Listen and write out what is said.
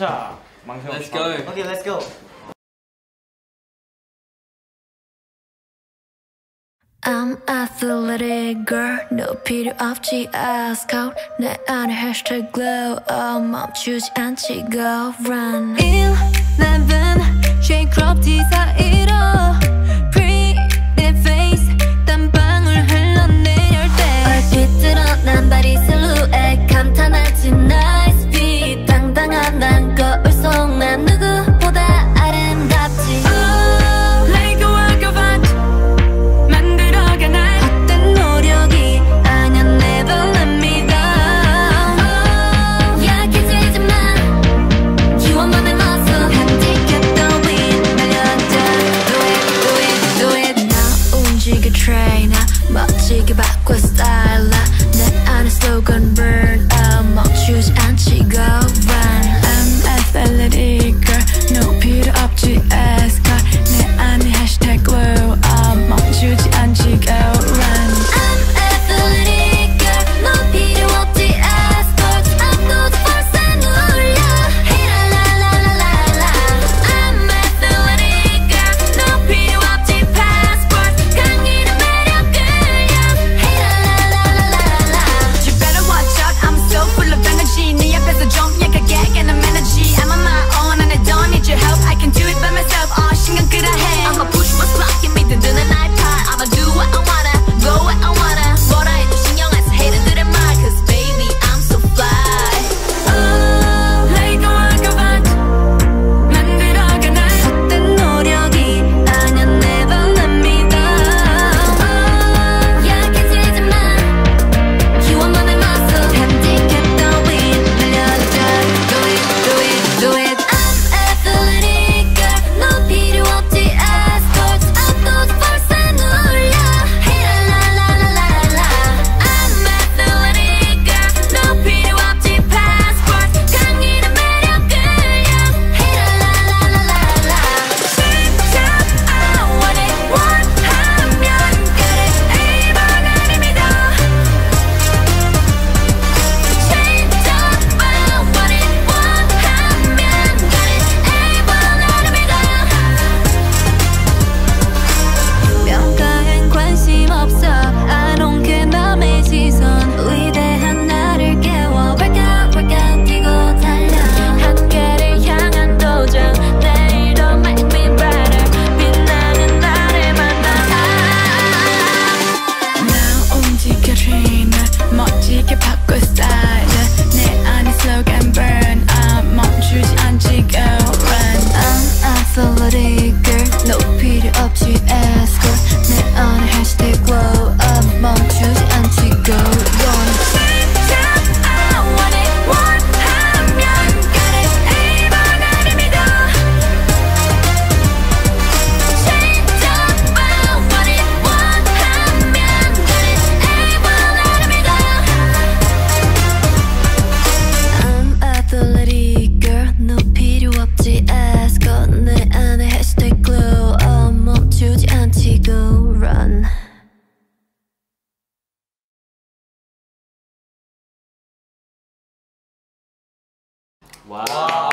Let's go. Okay, let's go. I'm athletic girl, 너 필요 없지 아스카운 내 안에 hashtag glow. Oh, 멈추지 않지 go run. 1, 11, J-Crop 디사 1호 Wow. wow.